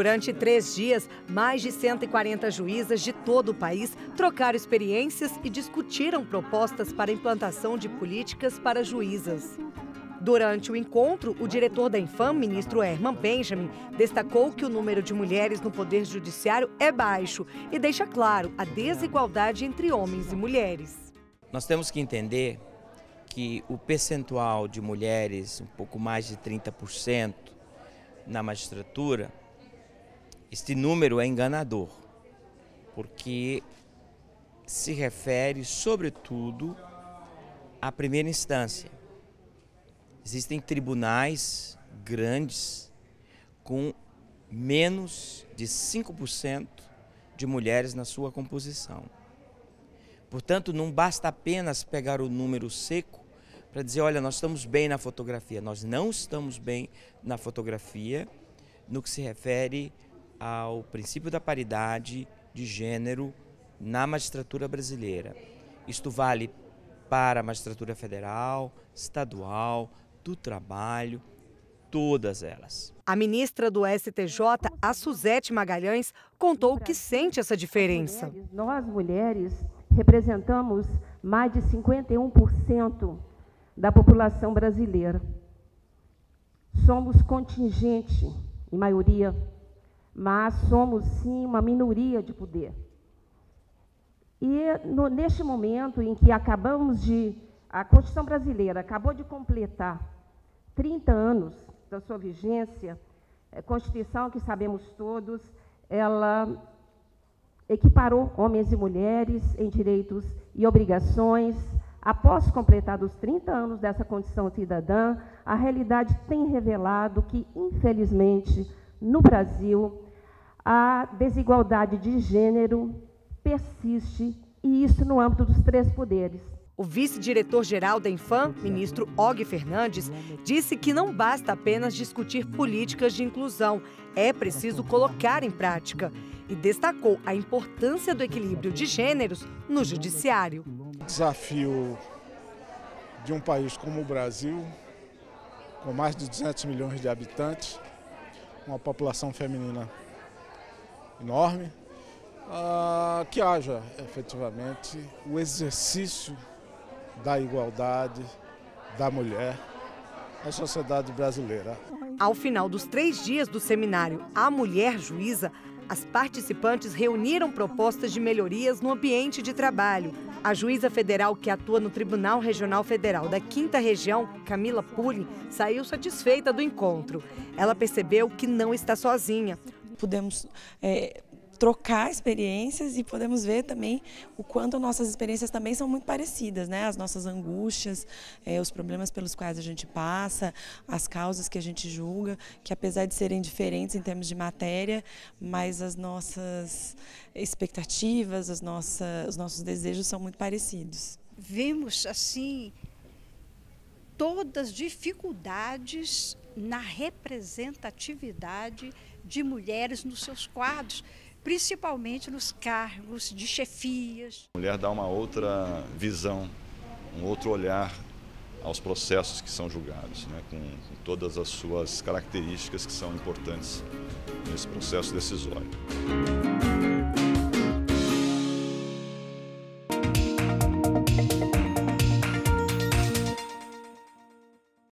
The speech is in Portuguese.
Durante três dias, mais de 140 juízas de todo o país trocaram experiências e discutiram propostas para implantação de políticas para juízas. Durante o encontro, o diretor da Infam, ministro Herman Benjamin, destacou que o número de mulheres no Poder Judiciário é baixo e deixa claro a desigualdade entre homens e mulheres. Nós temos que entender que o percentual de mulheres, um pouco mais de 30% na magistratura, este número é enganador, porque se refere, sobretudo, à primeira instância. Existem tribunais grandes com menos de 5% de mulheres na sua composição. Portanto, não basta apenas pegar o número seco para dizer, olha, nós estamos bem na fotografia. Nós não estamos bem na fotografia no que se refere ao princípio da paridade de gênero na magistratura brasileira. Isto vale para a magistratura federal, estadual, do trabalho, todas elas. A ministra do STJ, a Suzete Magalhães, contou que sente essa diferença. Nós, mulheres, representamos mais de 51% da população brasileira. Somos contingente, em maioria, mas somos sim uma minoria de poder. E no, neste momento em que acabamos de a Constituição brasileira acabou de completar 30 anos da sua vigência. A Constituição, que sabemos todos, ela equiparou homens e mulheres em direitos e obrigações. Após completados 30 anos dessa condição cidadã, a realidade tem revelado que, infelizmente, no Brasil, a desigualdade de gênero persiste, e isso no âmbito dos três poderes. O vice-diretor-geral da Infam, ministro Og Fernandes, disse que não basta apenas discutir políticas de inclusão, é preciso colocar em prática. E destacou a importância do equilíbrio de gêneros no judiciário. O desafio de um país como o Brasil, com mais de 200 milhões de habitantes, uma população feminina enorme, ah, que haja efetivamente o exercício da igualdade da mulher na sociedade brasileira. Ao final dos três dias do seminário A Mulher Juíza, as participantes reuniram propostas de melhorias no ambiente de trabalho. A juíza federal que atua no Tribunal Regional Federal da Quinta Região, Camila Pulli, saiu satisfeita do encontro. Ela percebeu que não está sozinha. Podemos é trocar experiências e podemos ver também o quanto nossas experiências também são muito parecidas, né? As nossas angústias, é, os problemas pelos quais a gente passa, as causas que a gente julga, que apesar de serem diferentes em termos de matéria, mas as nossas expectativas, as nossas, os nossos desejos são muito parecidos. Vimos assim todas as dificuldades na representatividade de mulheres nos seus quadros principalmente nos cargos de chefias. A mulher dá uma outra visão, um outro olhar aos processos que são julgados, né, com, com todas as suas características que são importantes nesse processo decisório.